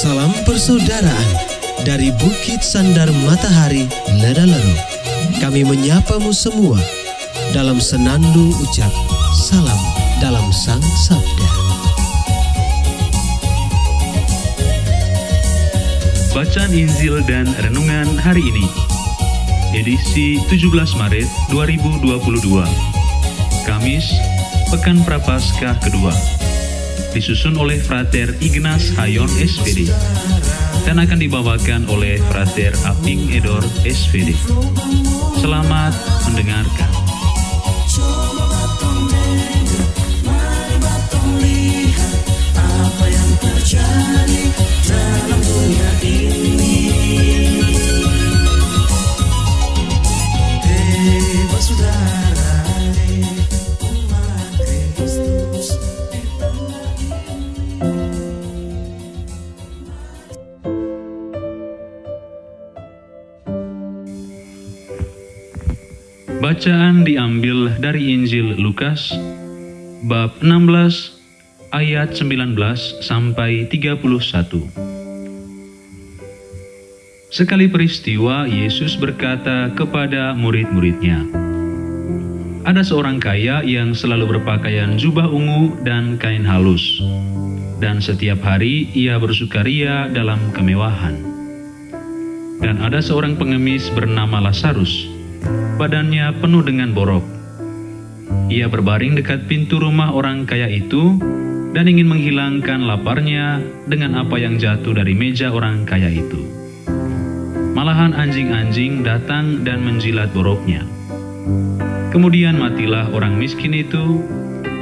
Salam persaudaraan dari Bukit Sandar Matahari, Ledalero. Kami menyapamu semua dalam senandung ucap salam dalam Sang Sabda. Bacaan Injil dan Renungan hari ini Edisi 17 Maret 2022 Kamis, Pekan Prapaskah kedua Disusun oleh Frater Ignas Hayon SPD Dan akan dibawakan oleh Frater Aping Edor SPD Selamat mendengarkan Bacaan diambil dari Injil Lukas bab 16 ayat 19 sampai 31. Sekali peristiwa Yesus berkata kepada murid-muridnya, Ada seorang kaya yang selalu berpakaian jubah ungu dan kain halus, dan setiap hari ia bersukaria dalam kemewahan. Dan ada seorang pengemis bernama Lazarus, badannya penuh dengan borok. Ia berbaring dekat pintu rumah orang kaya itu dan ingin menghilangkan laparnya dengan apa yang jatuh dari meja orang kaya itu. Malahan anjing-anjing datang dan menjilat boroknya. Kemudian matilah orang miskin itu,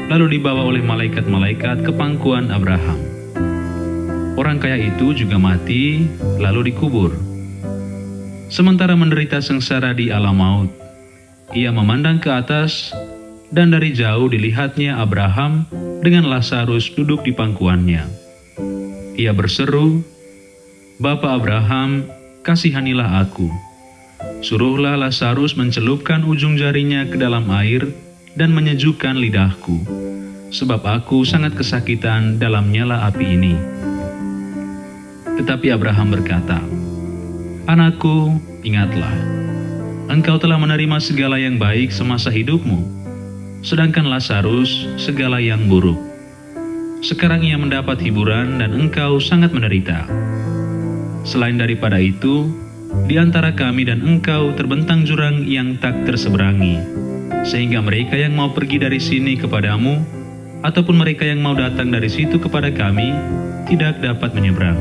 lalu dibawa oleh malaikat-malaikat ke pangkuan Abraham. Orang kaya itu juga mati, lalu dikubur. Sementara menderita sengsara di alam maut, ia memandang ke atas dan dari jauh dilihatnya Abraham dengan Lazarus duduk di pangkuannya. Ia berseru, Bapa Abraham, kasihanilah aku. Suruhlah Lazarus mencelupkan ujung jarinya ke dalam air dan menyejukkan lidahku, sebab aku sangat kesakitan dalam nyala api ini. Tetapi Abraham berkata, Anakku, ingatlah, engkau telah menerima segala yang baik semasa hidupmu, sedangkan Lazarus segala yang buruk. Sekarang ia mendapat hiburan dan engkau sangat menderita. Selain daripada itu, di antara kami dan engkau terbentang jurang yang tak terseberangi, sehingga mereka yang mau pergi dari sini kepadamu, ataupun mereka yang mau datang dari situ kepada kami, tidak dapat menyeberang.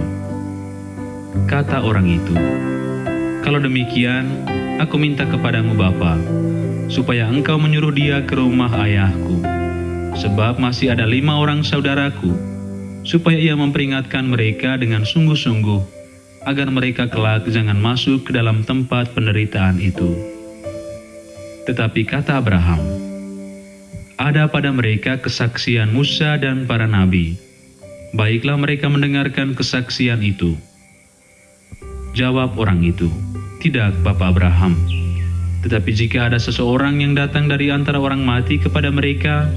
Kata orang itu, Kalau demikian, aku minta kepadamu Bapa, supaya engkau menyuruh dia ke rumah ayahku. Sebab masih ada lima orang saudaraku, supaya ia memperingatkan mereka dengan sungguh-sungguh, agar mereka kelak jangan masuk ke dalam tempat penderitaan itu. Tetapi kata Abraham, ada pada mereka kesaksian Musa dan para nabi. Baiklah mereka mendengarkan kesaksian itu. Jawab orang itu, tidak Bapak Abraham. Tetapi jika ada seseorang yang datang dari antara orang mati kepada mereka,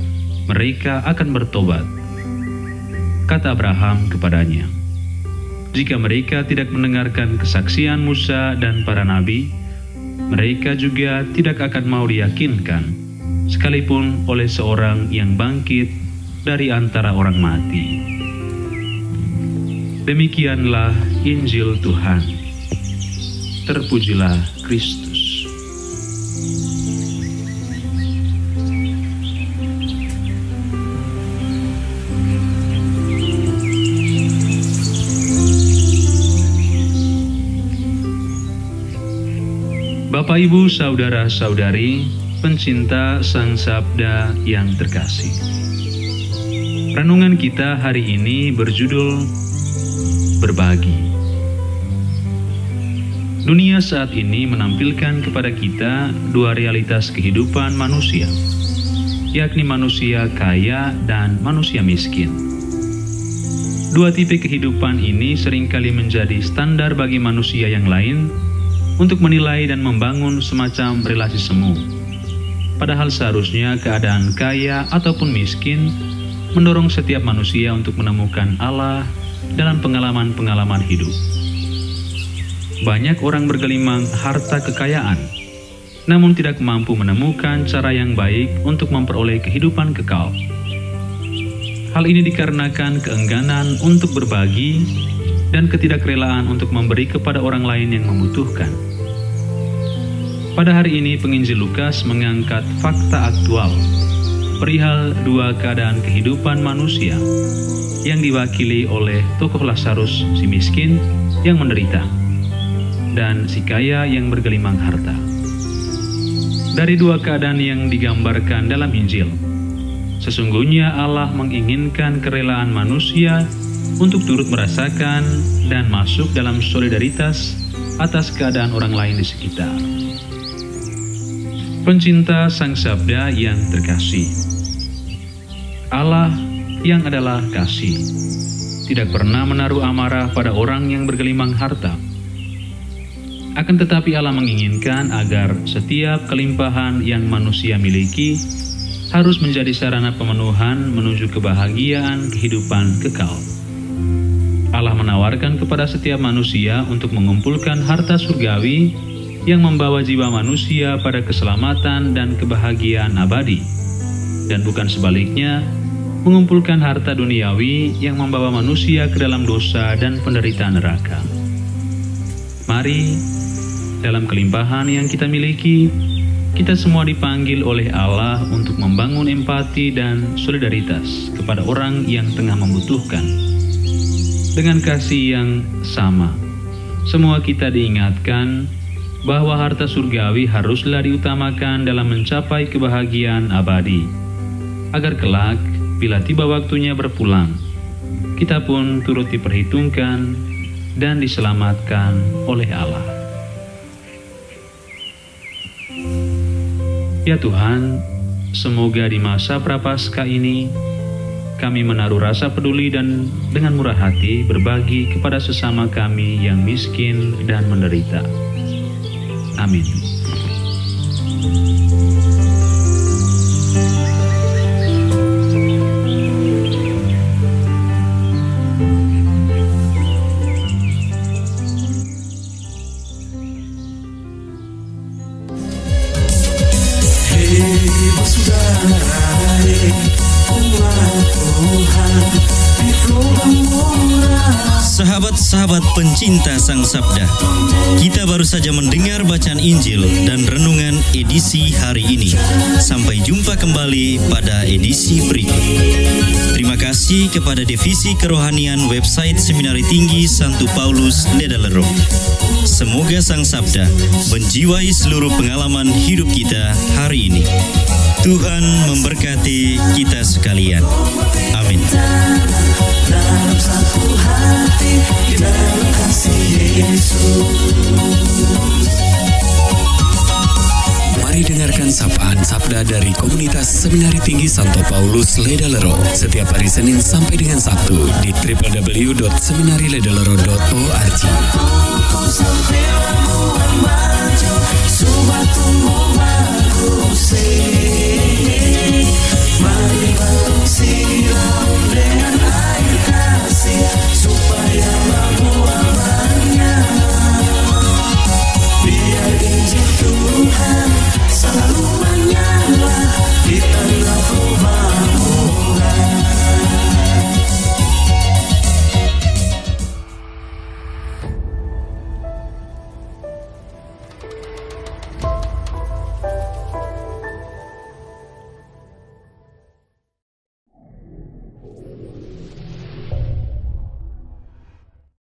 mereka akan bertobat. Kata Abraham kepadanya, jika mereka tidak mendengarkan kesaksian Musa dan para nabi, mereka juga tidak akan mau diyakinkan, sekalipun oleh seorang yang bangkit dari antara orang mati. Demikianlah Injil Tuhan. Terpujilah Kristus. Bapak, Ibu, saudara-saudari, pencinta Sang Sabda yang terkasih. Renungan kita hari ini berjudul Berbagi. Dunia saat ini menampilkan kepada kita dua realitas kehidupan manusia, yakni manusia kaya dan manusia miskin. Dua tipe kehidupan ini sering kali menjadi standar bagi manusia yang lain untuk menilai dan membangun semacam relasi semu. Padahal seharusnya keadaan kaya ataupun miskin mendorong setiap manusia untuk menemukan Allah dalam pengalaman-pengalaman hidup. Banyak orang bergelimang harta kekayaan, namun tidak mampu menemukan cara yang baik untuk memperoleh kehidupan kekal. Hal ini dikarenakan keengganan untuk berbagi dan ketidakrelaan untuk memberi kepada orang lain yang membutuhkan. Pada hari ini, penginjil Lukas mengangkat fakta aktual perihal dua keadaan kehidupan manusia yang diwakili oleh tokoh Lazarus si miskin yang menderita dan si kaya yang bergelimang harta. Dari dua keadaan yang digambarkan dalam Injil, sesungguhnya Allah menginginkan kerelaan manusia untuk turut merasakan dan masuk dalam solidaritas atas keadaan orang lain di sekitar. Pencinta Sang Sabda yang terkasih, Allah yang adalah kasih, tidak pernah menaruh amarah pada orang yang bergelimang harta. Akan tetapi Allah menginginkan agar setiap kelimpahan yang manusia miliki harus menjadi sarana pemenuhan menuju kebahagiaan kehidupan kekal. Allah menawarkan kepada setiap manusia untuk mengumpulkan harta surgawi yang membawa jiwa manusia pada keselamatan dan kebahagiaan abadi, dan bukan sebaliknya, mengumpulkan harta duniawi yang membawa manusia ke dalam dosa dan penderitaan neraka. Mari, dalam kelimpahan yang kita miliki, kita semua dipanggil oleh Allah untuk membangun empati dan solidaritas kepada orang yang tengah membutuhkan. Dengan kasih yang sama, semua kita diingatkan bahwa harta surgawi haruslah diutamakan dalam mencapai kebahagiaan abadi, agar kelak bila tiba waktunya berpulang, kita pun turut diperhitungkan dan diselamatkan oleh Allah. Ya Tuhan, semoga di masa prapaskah ini kami menaruh rasa peduli dan dengan murah hati berbagi kepada sesama kami yang miskin dan menderita. Amin. Sahabat-sahabat pencinta Sang Sabda, kita baru saja mendengar bacaan Injil dan renungan edisi hari ini. Sampai jumpa kembali pada edisi berikut. Terima kasih kepada Divisi Kerohanian website Seminari Tinggi Santo Paulus Ledalero. Semoga Sang Sabda menjiwai seluruh pengalaman hidup kita hari ini. Tuhan memberkati kita sekalian. Amin. dalam satu hati di dalam kasih Yesus. Mari dengarkan sapaan sabda dari komunitas Seminari Tinggi Santo Paulus Ledalero setiap hari Senin sampai dengan Sabtu di www.seminariledalero.org. Sembahmu María.